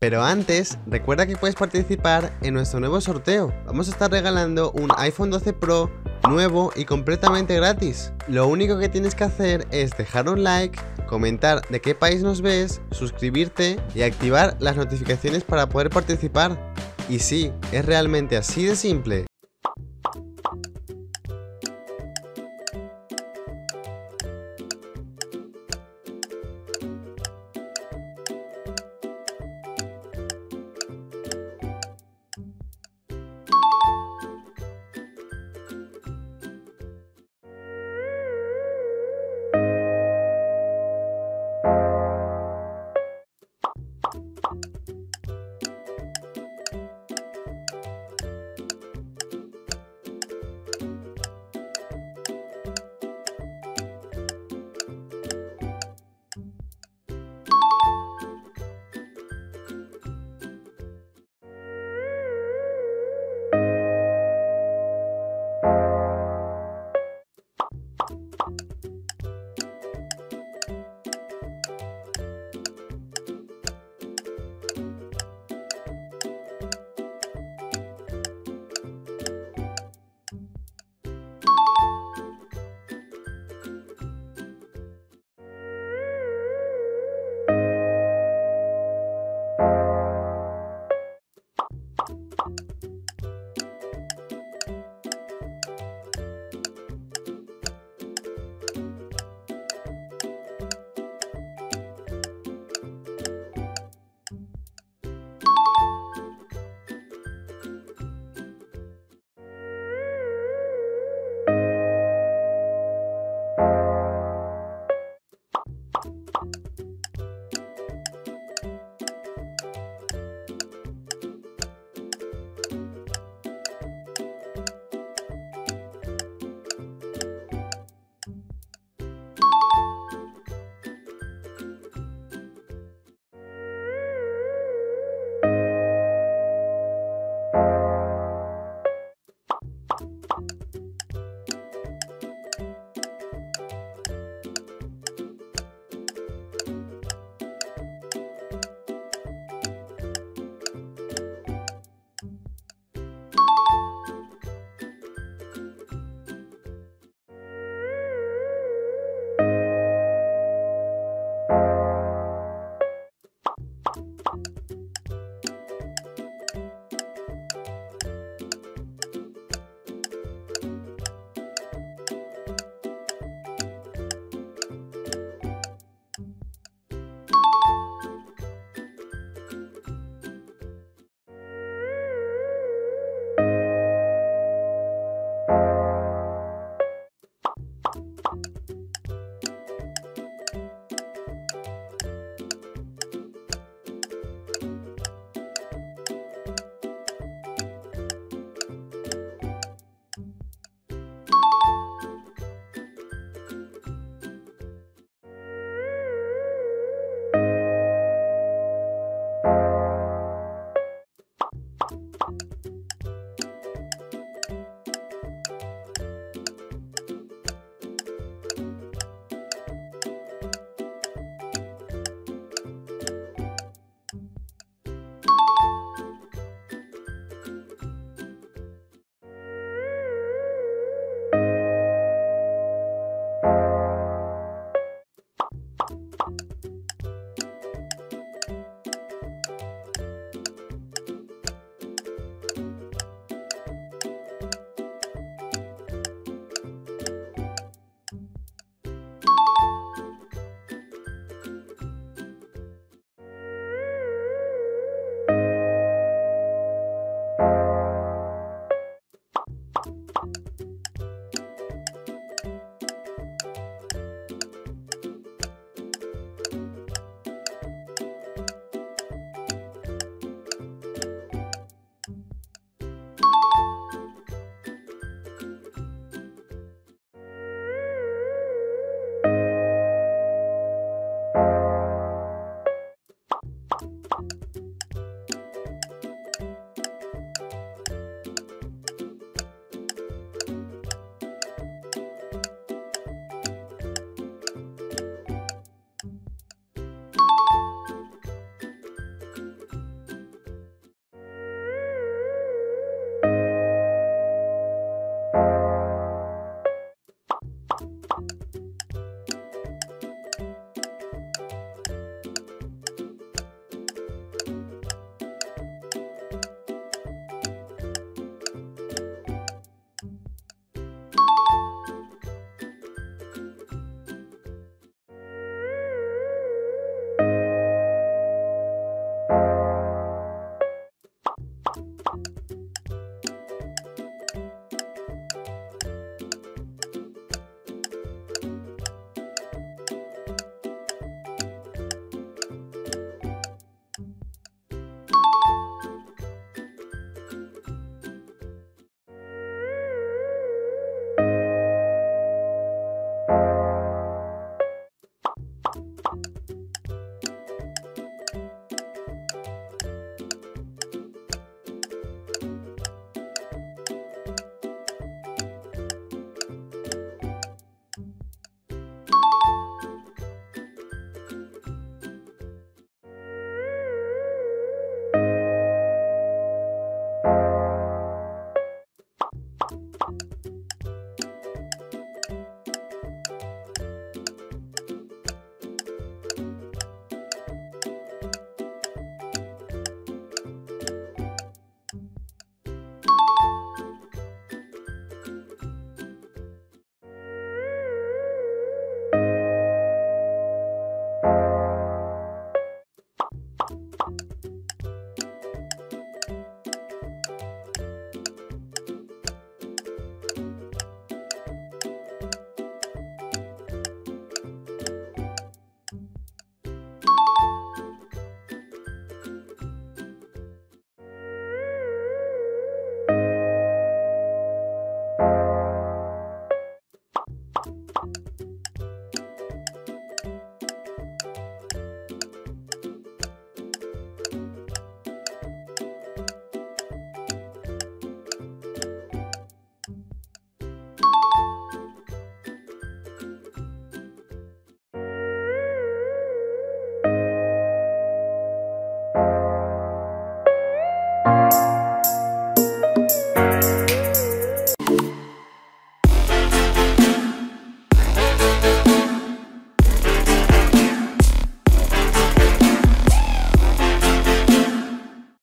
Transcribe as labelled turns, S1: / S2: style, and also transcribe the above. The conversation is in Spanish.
S1: Pero antes, recuerda que puedes participar en nuestro nuevo sorteo. Vamos a estar regalando un iPhone 12 Pro nuevo y completamente gratis. Lo único que tienes que hacer es dejar un like, comentar de qué país nos ves, suscribirte y activar las notificaciones para poder participar. Y sí, es realmente así de simple.